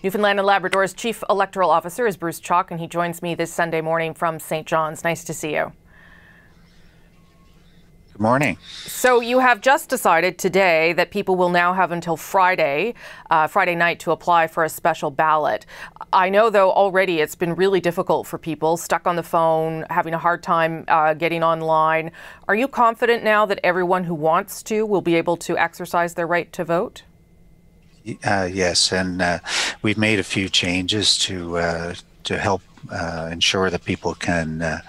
Newfoundland and Labrador's Chief Electoral Officer is Bruce Chaulk, and he joins me this Sunday morning from St. John's. Nice to see you. Good morning. So you have just decided today that people will now have until Friday, uh, Friday night, to apply for a special ballot. I know, though, already it's been really difficult for people stuck on the phone, having a hard time uh, getting online. Are you confident now that everyone who wants to will be able to exercise their right to vote? Uh, yes, and uh, we've made a few changes to uh, to help uh, ensure that people can uh,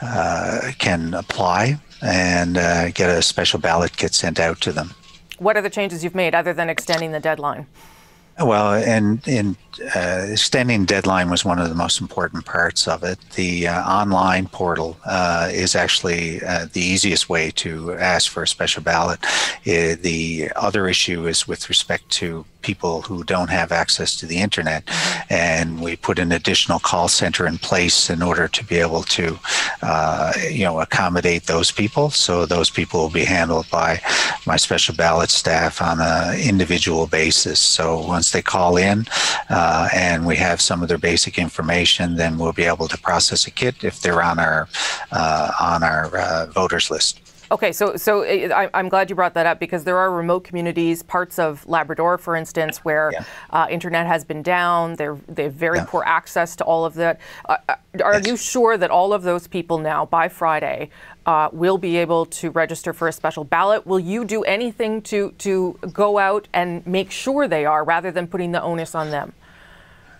uh, can apply and get a special ballot kit sent out to them. What are the changes you've made other than extending the deadline? Well, and in uh, extending deadline was one of the most important parts of it. The uh, online portal uh, is actually uh, the easiest way to ask for a special ballot. the other issue is with respect to people who don't have access to the internet, mm-hmm. and we put an additional call center in place in order to be able to, uh, you know, accommodate those people. So those people will be handled by my special ballot staff on an individual basis. So once they call in. Uh, uh, and we have some of their basic information, then we'll be able to process a kit if they're on our uh, on our uh, voters list. Okay, so so I, am glad you brought that up because there are remote communities, parts of Labrador, for instance, where yeah. uh, internet has been down. They're they have very yeah. poor access to all of that. Uh, uh are yes. you sure that all of those people now by Friday uh, will be able to register for a special ballot? Will you do anything to to go out and make sure they are, rather than putting the onus on them?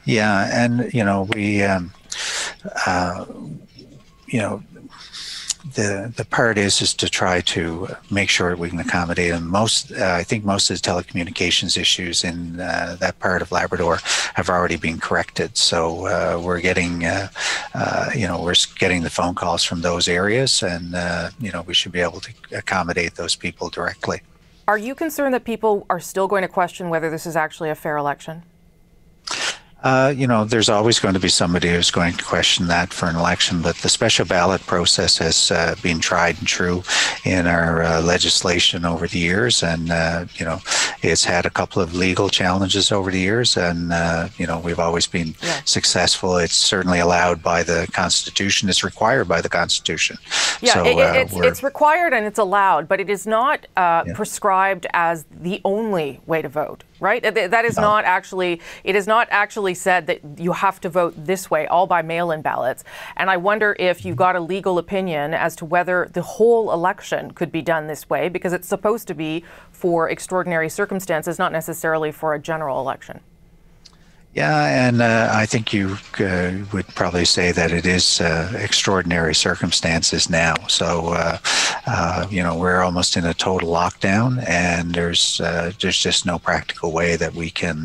Yeah, and you know we, um, uh, you know, the the part is is to try to make sure we can accommodate them. Most, uh, I think, most of the telecommunications issues in uh, that part of Labrador have already been corrected. So uh, we're getting, uh, uh, you know, we're getting the phone calls from those areas, and uh, you know, we should be able to accommodate those people directly. Are you concerned that people are still going to question whether this is actually a fair election? Uh, you know, there's always going to be somebody who's going to question that for an election, but the special ballot process has uh, been tried and true in our uh, legislation over the years. And, uh, you know, it's had a couple of legal challenges over the years, and, uh, you know, we've always been yeah. successful. It's certainly allowed by the Constitution, it's required by the Constitution. Yeah, so, it, uh, it's, it's, required and it's allowed, but it is not uh, yeah. prescribed as the only way to vote right? That is no. not actually, it is not actually said that you have to vote this way, all by mail in ballots. And I wonder if you've got a legal opinion as to whether the whole election could be done this way, because it's supposed to be for extraordinary circumstances, not necessarily for a general election. Yeah, and uh, I think you uh, would probably say that it is uh, extraordinary circumstances now. So, uh, uh, you know, we're almost in a total lockdown, and there's uh, there's just no practical way that we can,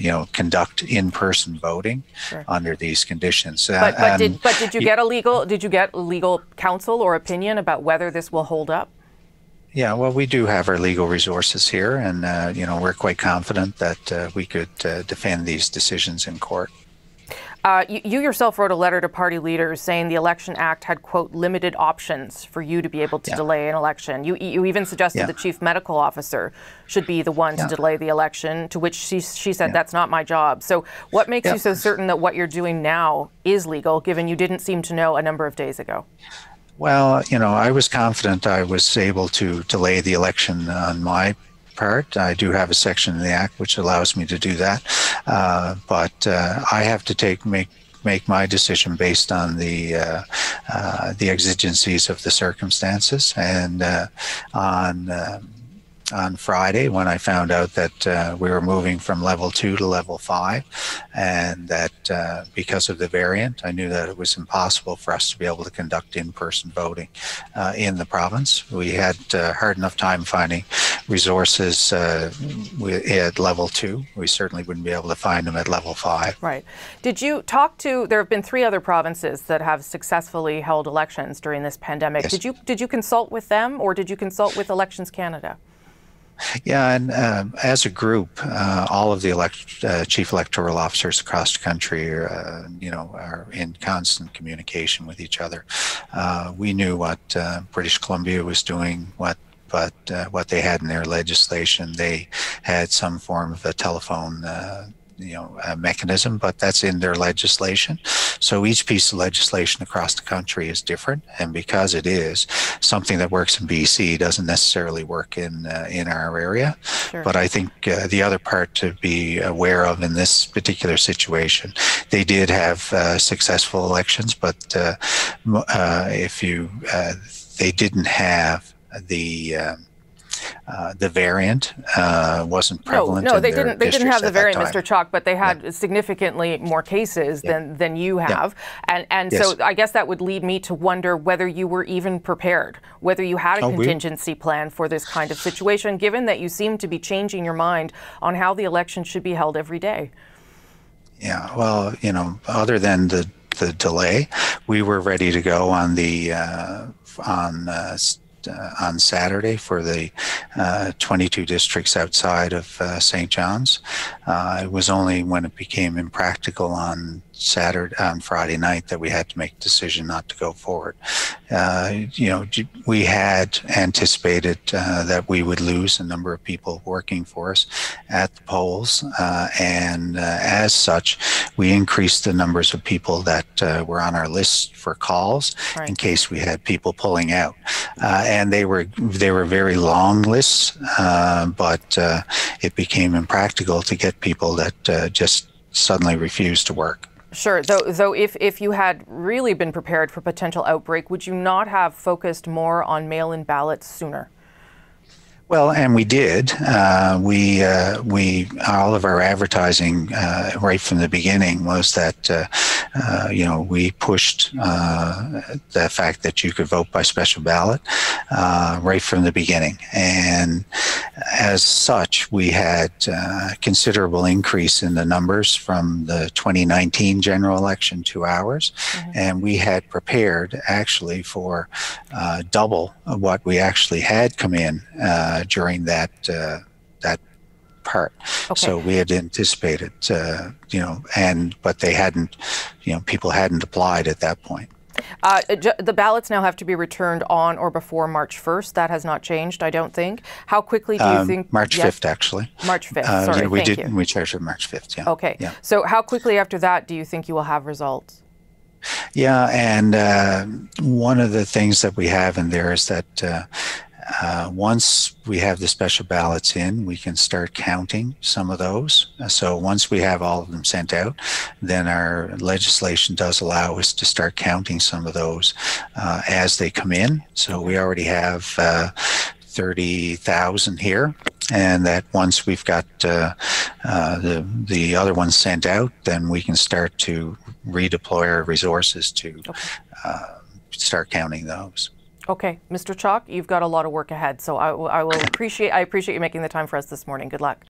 you know, conduct in-person voting sure. under these conditions. But, but did but did you get a legal did you get legal counsel or opinion about whether this will hold up? Yeah, well, we do have our legal resources here, and uh, you know we're quite confident that uh, we could uh, defend these decisions in court. Uh, you, you, yourself wrote a letter to party leaders saying the Election Act had quote limited options for you to be able to yeah. delay an election. You you even suggested yeah. the chief medical officer should be the one yeah. to delay the election. To which she she said that's not my job. So what makes you so certain that what you're doing now is legal, given you didn't seem to know a number of days ago? Well, you know, I was confident I was able to delay the election on my part. I do have a section in the Act which allows me to do that, uh, but uh, I have to take make make my decision based on the uh, uh the exigencies of the circumstances and uh, on. Um, on Friday when I found out that uh, we were moving from level two to level five, and that uh, because of the variant, I knew that it was impossible for us to be able to conduct in person voting uh, in the province. We had uh, hard enough time finding resources uh, at level two. We certainly wouldn't be able to find them at level five. Right. Did you talk to? There have been three other provinces that have successfully held elections during this pandemic. Yes. Did you did you consult with them, or did you consult with Elections Canada? Yeah, and um, as a group, uh, all of the elect, uh, chief electoral officers across the country, are, uh, you know, are in constant communication with each other. Uh, we knew what uh, British Columbia was doing, what but uh, what they had in their legislation, they had some form of a telephone you know mechanism, but that's in their legislation. So each piece of legislation across the country is different, and because it is something that works in BC doesn't necessarily work in uh, in our area. Sure. But I think uh, the other part to be aware of in this particular situation, they did have uh, successful elections, but uh, uh, if you they didn't have the um, uh, the variant uh, wasn't prevalent. No, no, they didn't. They didn't have the variant, Mr. Chaulk, but they had yeah. significantly more cases yeah. than than you have, yeah. and and yes. so I guess that would lead me to wonder whether you were even prepared, whether you had a oh, contingency we... plan for this kind of situation, given that you seem to be changing your mind on how the election should be held every day. Yeah, well, you know, other than the the delay, we were ready to go on the uh, on uh, uh, on Saturday for the uh, 22 districts outside of uh, St. John's. Uh, it was only when it became impractical on Saturday on Friday night that we had to make a decision not to go forward. Uh, you know, we had anticipated uh, that we would lose a number of people working for us at the polls, uh, and uh, as such, we increased the numbers of people that uh, were on our list for calls right. in case we had people pulling out. Uh, and they were they were very long lists, but it became impractical to get people that just suddenly refused to work. Sure. Though, though if, if you had really been prepared for potential outbreak, would you not have focused more on mail-in ballots sooner? Well, and we did. Uh, we uh, we all of our advertising uh, right from the beginning was that uh, uh, you know we pushed uh, the fact that you could vote by special ballot right from the beginning, and as such, we had considerable increase in the numbers from the 2019 general election to ours, mm-hmm. and we had prepared actually for double what we actually had come in uh, during that uh, that part. Okay. So we had anticipated, uh, you know, and but they hadn't, you know, people hadn't applied at that point. Uh, the ballots now have to be returned on or before March 1st. That has not changed, I don't think. How quickly do you um, think? March yes. 5th, actually. March 5th. Uh, Sorry, yeah, we thank did. You. We charged it March 5th. Yeah. Okay. Yeah. So how quickly after that do you think you will have results? Yeah, and uh, one of the things that we have in there is that uh, uh, once we have the special ballots in, we can start counting some of those. So once we have all of them sent out, then our legislation does allow us to start counting some of those uh, as they come in. So we already have uh, 30,000 here. And that once we've got uh, uh, the the other ones sent out, then we can start to redeploy our resources to uh, start counting those. Okay, Mr. Chaulk, you've got a lot of work ahead, so I, I will appreciate I appreciate you making the time for us this morning. Good luck.